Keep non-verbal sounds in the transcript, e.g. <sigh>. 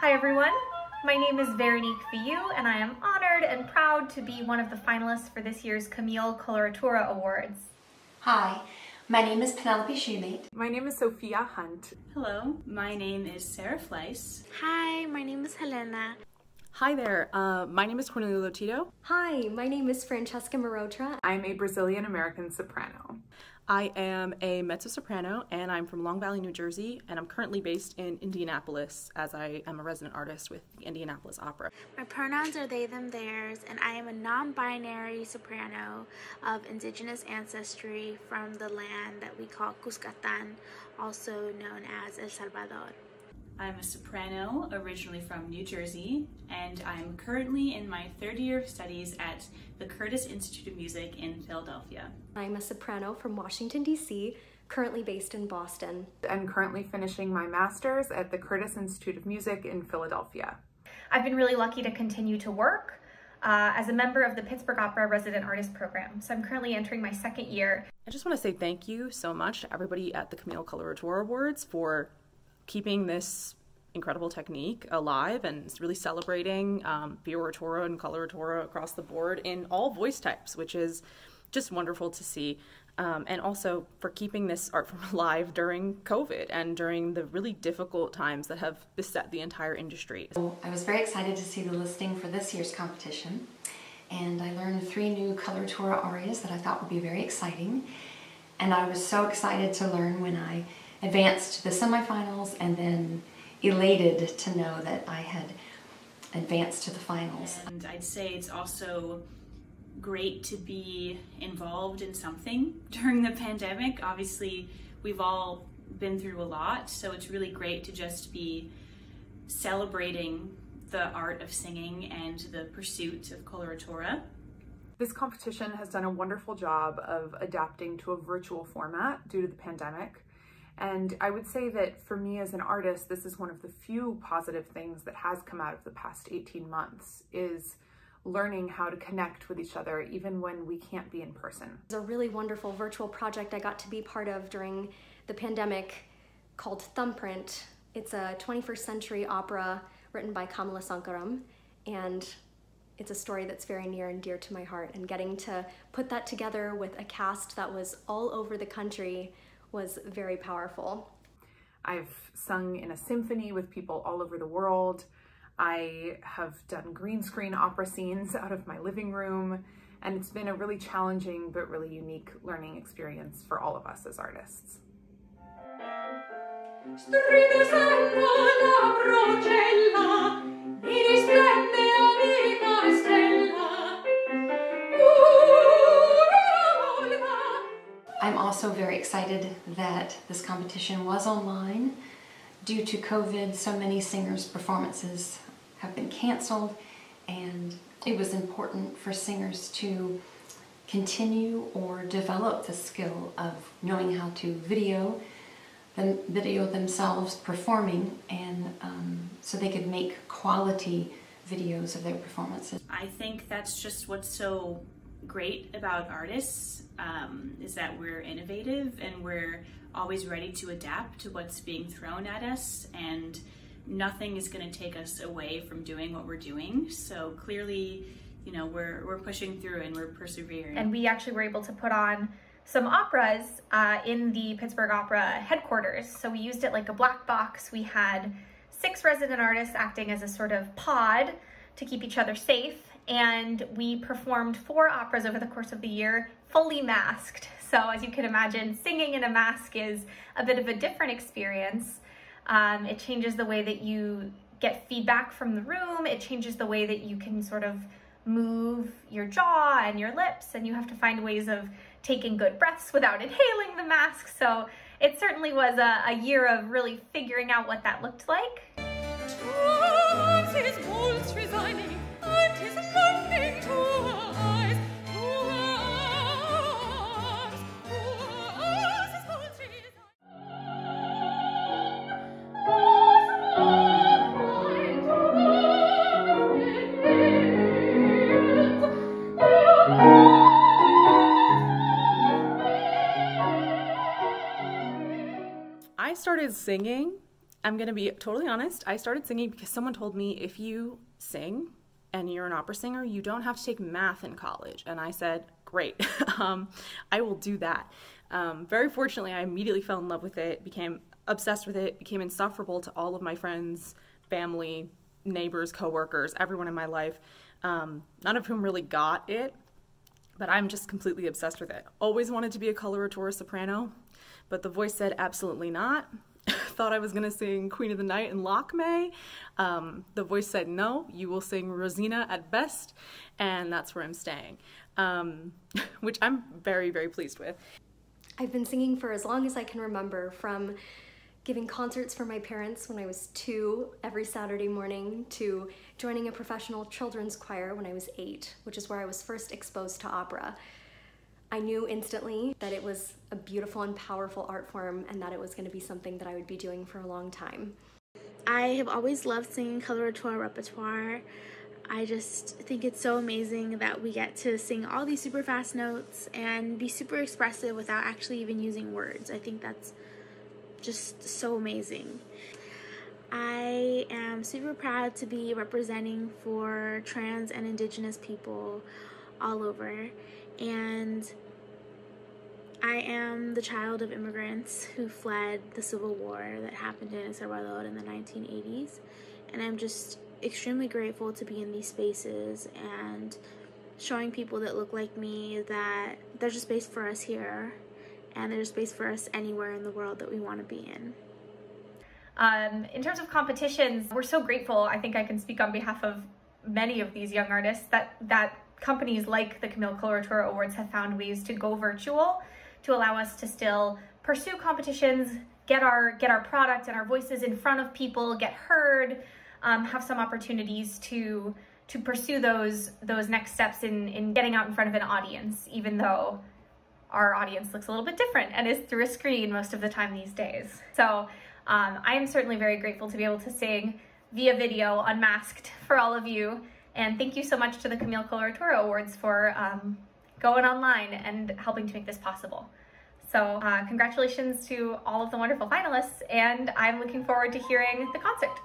Hi everyone, my name is Veronique Filloux and I am honored and proud to be one of the finalists for this year's Camille Coloratura Awards. Hi, my name is Penelope Shumate. My name is Sophia Hunt. Hello, my name is Sarah Fleiss. Hi, my name is Helena. Hi there, uh, my name is Cornelia Lotito. Hi, my name is Francesca Mehrotra. I'm a Brazilian American soprano. I am a mezzo soprano and I'm from Long Valley, New Jersey, and I'm currently based in Indianapolis as I am a resident artist with the Indianapolis Opera. My pronouns are they, them, theirs, and I am a non binary soprano of indigenous ancestry from the land that we call Cuscatlán, also known as El Salvador. I'm a soprano originally from New Jersey, and I'm currently in my third year of studies at the Curtis Institute of Music in Philadelphia. I'm a soprano from Washington, D.C., currently based in Boston. I'm currently finishing my master's at the Curtis Institute of Music in Philadelphia. I've been really lucky to continue to work uh, as a member of the Pittsburgh Opera Resident Artist Program. So I'm currently entering my second year. I just want to say thank you so much to everybody at the Camille Coloratura Awards for keeping this incredible technique alive and really celebrating um, Oratura and Coloratura across the board in all voice types, which is just wonderful to see. Um, and also for keeping this art form <laughs> alive during COVID and during the really difficult times that have beset the entire industry. I was very excited to see the listing for this year's competition, and I learned three new coloratura arias that I thought would be very exciting. And I was so excited to learn when I advanced to the semifinals and then elated to know that I had advanced to the finals. And I'd say it's also great to be involved in something <laughs> during the pandemic. Obviously, we've all been through a lot, so it's really great to just be celebrating the art of singing and the pursuit of coloratura. This competition has done a wonderful job of adapting to a virtual format due to the pandemic. And I would say that for me as an artist, this is one of the few positive things that has come out of the past 18 months is learning how to connect with each other even when we can't be in person. It's a really wonderful virtual project I got to be part of during the pandemic called Thumbprint. It's a 21st century opera written by Kamala Sankaram and it's a story that's very near and dear to my heart and getting to put that together with a cast that was all over the country was very powerful. I've sung in a symphony with people all over the world. I have done green screen opera scenes <laughs> out of my living room, and it's been a really challenging but really unique learning experience for all of us as artists. I'm also very excited that this competition was online. Due to COVID, so many singers' performances have been canceled and it was important for singers to continue or develop the skill of knowing how to video them, video themselves performing and um, so they could make quality videos of their performances. I think that's just what's so great about artists um, is that we're innovative and we're always ready to adapt to what's being thrown at us and nothing is going to take us away from doing what we're doing. So clearly you know we're, we're pushing through and we're persevering. And we actually were able to put on some operas uh, in the pittsburgh opera headquarters. So we used it like a black box. We had six resident artists acting as a sort of pod to keep each other safe and we performed four operas over the course of the year fully masked. So as you can imagine, singing in a mask is a bit of a different experience. Um, it changes the way that you get feedback from the room. It changes the way that you can sort of move your jaw and your lips and you have to find ways of taking good breaths without inhaling the mask. So it certainly was a, a year of really figuring out what that looked like. Started singing I'm gonna be totally honest. I started singing because someone told me if you sing and you're an opera singer, you don't have to take math in college. And I said, great, <laughs> um, I will do that. Um, very fortunately, I immediately fell in love with it, became obsessed with it, became insufferable to all of my friends, family, neighbors, coworkers, everyone in my life, um, none of whom really got it. But I'm just completely obsessed with it. Always wanted to be a coloratura soprano, but the voice said absolutely not. Thought I was going to sing Queen of the Night in Lakme. Um, the voice said, no, you will sing Rosina at best, and that's where I'm staying, um, <laughs> which I'm very, very pleased with. I've been singing for as long as I can remember, from giving concerts for my parents when I was two every Saturday morning to joining a professional children's choir when I was eight, which is where I was first exposed to opera. I knew instantly that it was a beautiful and powerful art form and that it was going to be something that I would be doing for a long time. I have always loved singing coloratura repertoire. I just think it's so amazing that we get to sing all these super fast notes and be super expressive without actually even using words. I think that's just so amazing. I am super proud to be representing for trans and indigenous people all over and I am the child of immigrants who fled the civil war that happened in El Salvador in the 1980s, and I'm just extremely grateful to be in these spaces and showing people that look like me that there's a space for us here and there's a space for us anywhere in the world that we want to be in. Um, in terms of competitions, we're so grateful. I think I can speak on behalf of many of these young artists that that companies like the Camille Coloratura Awards have found ways to go virtual to allow us to still pursue competitions, get our get our product and our voices in front of people, get heard, um, have some opportunities to to pursue those those next steps in in getting out in front of an audience, even though our audience looks a little bit different and is through a screen most of the time these days. So um, I am certainly very grateful to be able to sing via video unmasked for all of you and thank you so much to the Camille Coloratura Awards for um, going online and helping to make this possible. So uh, congratulations to all of the wonderful finalists, and I'm looking forward to hearing the concert.